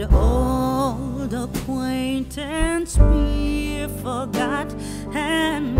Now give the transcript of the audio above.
Would old acquaintance be forgot and